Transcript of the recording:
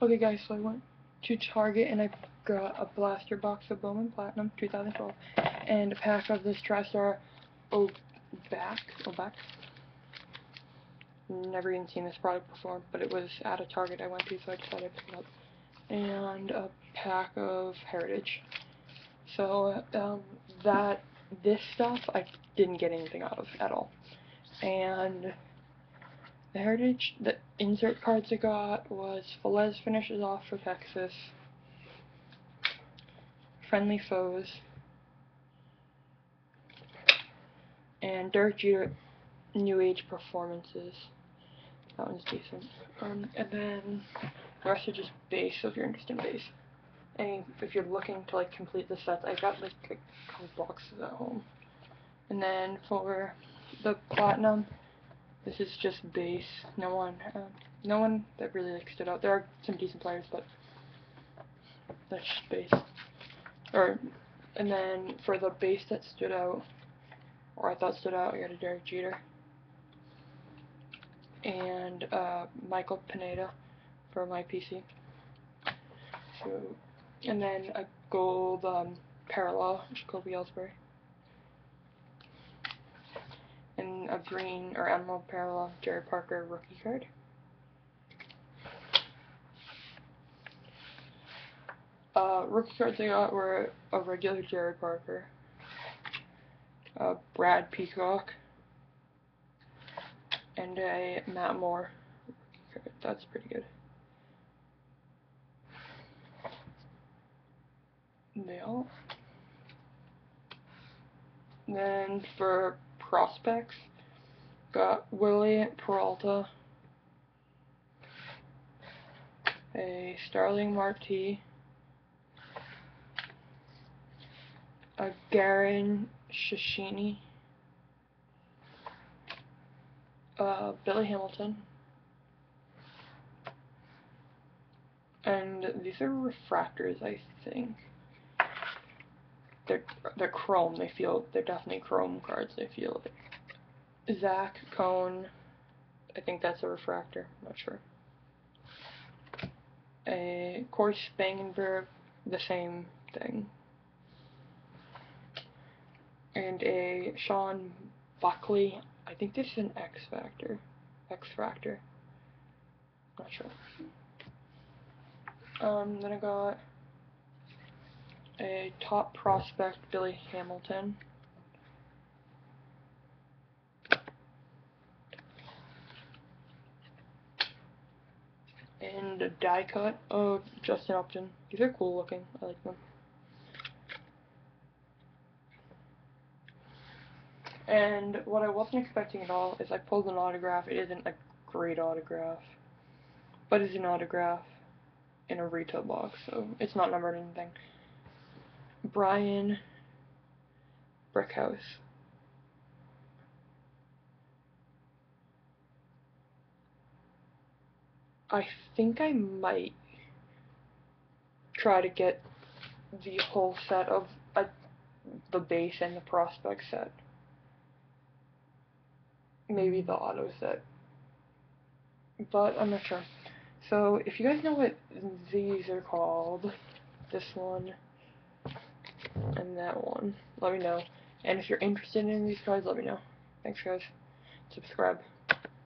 Okay guys, so I went to Target and I got a blaster box of Bowman Platinum 2012 and a pack of this TriStar Obak, Obak. Never even seen this product before, but it was at a Target I went to, so I decided to pick it up. And a pack of Heritage. So, um, that, this stuff, I didn't get anything out of at all. And the Heritage, the insert cards I got was Velez finishes off for Texas, Friendly Foes, and Derek Jeter New Age Performances. That one's decent. Um, and then the rest are just base, so if you're interested in base. And if you're looking to like complete the sets, I've got like a couple boxes at home. And then for the platinum, this is just base. No one, uh, no one that really like stood out. There are some decent players, but that's just base. Or, and then for the base that stood out, or I thought stood out, I got a Derek Jeter and uh, Michael Pineda for my PC. So, and then a gold um, parallel, Jacoby Ellsbury. And a green or emerald parallel Jerry Parker rookie card. Uh, rookie cards I got were a regular Jerry Parker, uh, Brad Peacock, and a Matt Moore. That's pretty good. Mail. Then for prospects, got Wily Peralta, a Starling Marte, a Garin Cecchini, uh, Billy Hamilton. And these are refractors, I think. They're they're chrome. They feel they're definitely chrome cards. They feel like Zach Cone. I think that's a refractor. I'm not sure. A Cory Spangenberg, the same thing. And a Sean Buckley. I think this is an X Factor. X-Fractor. Not sure. Um, then I got a top prospect, Billy Hamilton. And a die cut of Justin Upton. These are cool looking. I like them. And what I wasn't expecting at all is I pulled an autograph. It isn't a great autograph, but it's an autograph in a retail box, so it's not numbered anything. Bryan Brickhouse. I think I might try to get the whole set of uh, the base and the prospect set. Maybe the auto set. But I'm not sure. So if you guys know what these are called, this one that one, let me know. And if you're interested in these cards, let me know. Thanks guys. Subscribe.